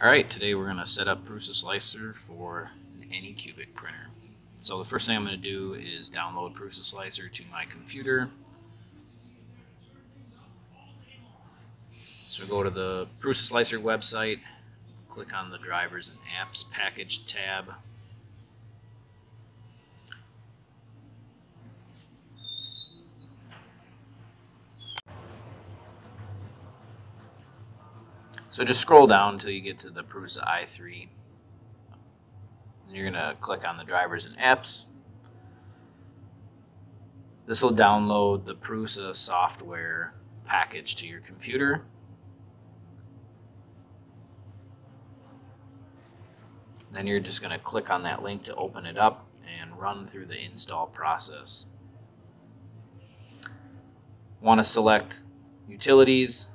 Alright, today we're going to set up Prusa Slicer for an Anycubic printer. So the first thing I'm going to do is download Prusa Slicer to my computer. So go to the Prusa Slicer website, click on the Drivers and Apps Package tab. So just scroll down until you get to the Prusa i3. And you're going to click on the drivers and apps. This will download the Prusa software package to your computer. Then you're just going to click on that link to open it up and run through the install process. Want to select utilities,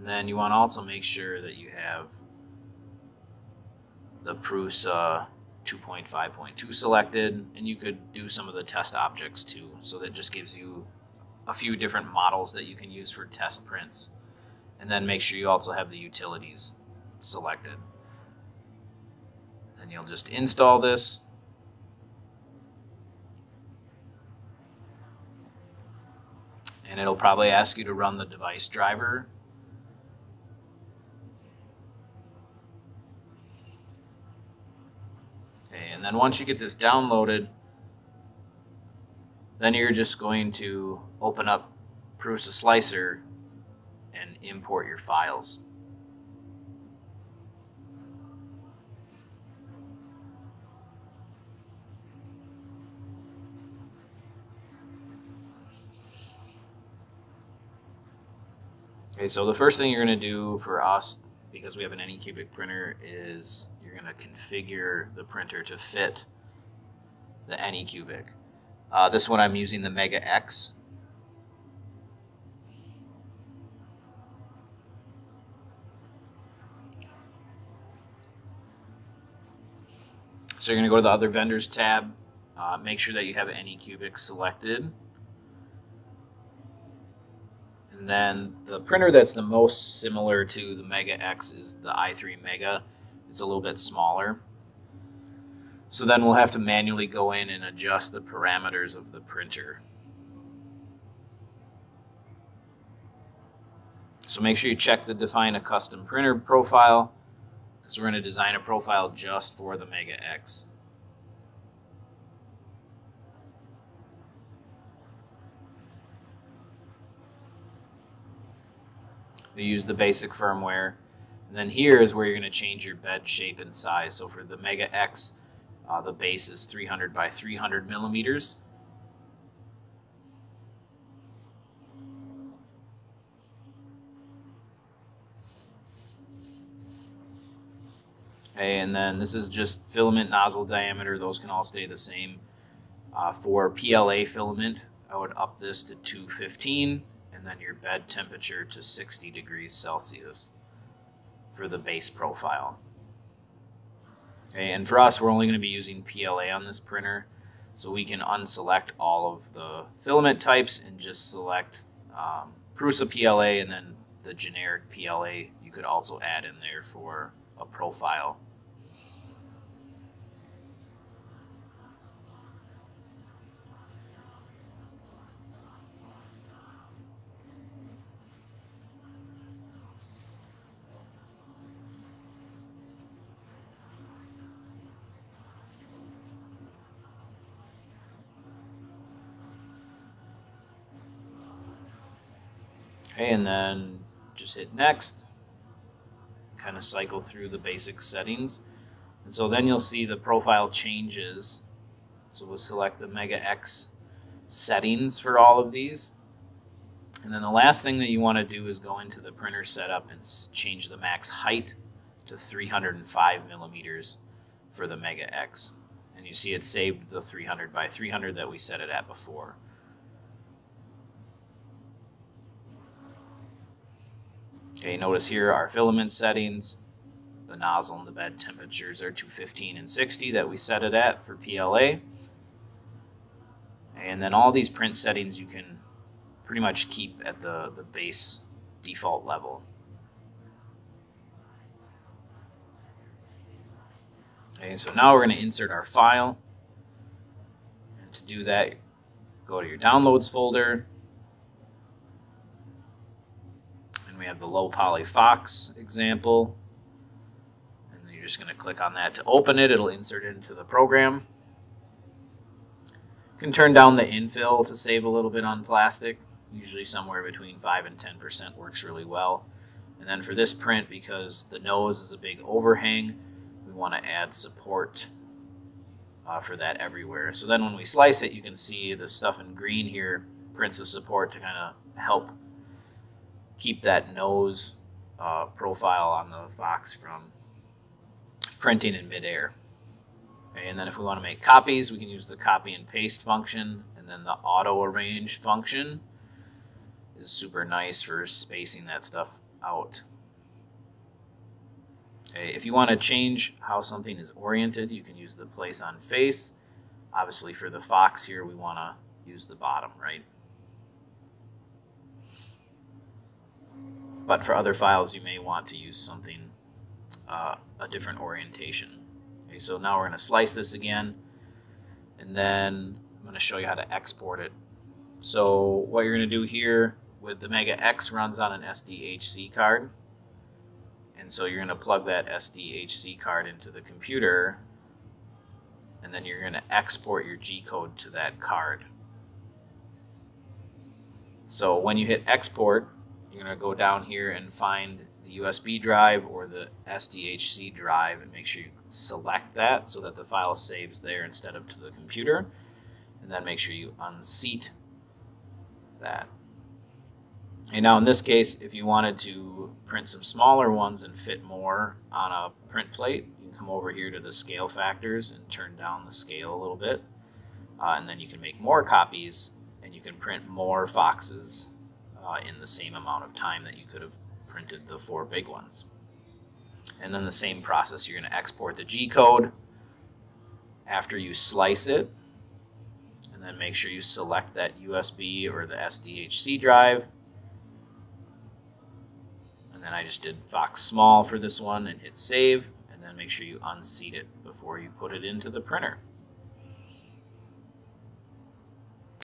and then you want to also make sure that you have the Prusa 2.5.2 selected, and you could do some of the test objects too. So that just gives you a few different models that you can use for test prints. And then make sure you also have the utilities selected. Then you'll just install this. And it'll probably ask you to run the device driver And then once you get this downloaded, then you're just going to open up Prusa Slicer and import your files. Okay, so the first thing you're going to do for us, because we have an Anycubic printer, is going to configure the printer to fit the Anycubic. Uh, this one I'm using the Mega X. So you're going to go to the other vendors tab, uh, make sure that you have Anycubic selected. And then the printer that's the most similar to the Mega X is the i3 Mega. It's a little bit smaller. So then we'll have to manually go in and adjust the parameters of the printer. So make sure you check the define a custom printer profile because we're going to design a profile just for the Mega X. We use the basic firmware and then here is where you're going to change your bed shape and size. So for the Mega X, uh, the base is 300 by 300 millimeters. Okay, and then this is just filament nozzle diameter. Those can all stay the same. Uh, for PLA filament, I would up this to 215 and then your bed temperature to 60 degrees Celsius for the base profile. Okay, and for us, we're only going to be using PLA on this printer, so we can unselect all of the filament types and just select um, Prusa PLA and then the generic PLA you could also add in there for a profile. Okay, and then just hit next, kind of cycle through the basic settings. And so then you'll see the profile changes. So we'll select the Mega X settings for all of these. And then the last thing that you want to do is go into the printer setup and change the max height to 305 millimeters for the Mega X. And you see it saved the 300 by 300 that we set it at before. Okay, notice here our filament settings. The nozzle and the bed temperatures are 215 and 60 that we set it at for PLA. And then all these print settings you can pretty much keep at the, the base default level. Okay, so now we're going to insert our file. And to do that, go to your downloads folder. And we have the low poly Fox example. And then you're just going to click on that to open it. It'll insert it into the program. You can turn down the infill to save a little bit on plastic. Usually somewhere between 5 and 10% works really well. And then for this print, because the nose is a big overhang, we want to add support uh, for that everywhere. So then when we slice it, you can see the stuff in green here prints a support to kind of help keep that nose uh, profile on the Fox from printing in midair. Okay, and then if we want to make copies, we can use the copy and paste function, and then the auto arrange function is super nice for spacing that stuff out. Okay, if you want to change how something is oriented, you can use the place on face. Obviously for the Fox here, we want to use the bottom, right? But for other files, you may want to use something, uh, a different orientation. Okay, so now we're going to slice this again, and then I'm going to show you how to export it. So what you're going to do here with the Mega X runs on an SDHC card. And so you're going to plug that SDHC card into the computer, and then you're going to export your G code to that card. So when you hit export, you're going to go down here and find the USB drive or the SDHC drive and make sure you select that so that the file saves there instead of to the computer. And then make sure you unseat that. And now in this case, if you wanted to print some smaller ones and fit more on a print plate, you can come over here to the scale factors and turn down the scale a little bit. Uh, and then you can make more copies and you can print more foxes uh, in the same amount of time that you could have printed the four big ones. And then the same process, you're going to export the G code after you slice it. And then make sure you select that USB or the SDHC drive. And then I just did Fox Small for this one and hit save. And then make sure you unseat it before you put it into the printer.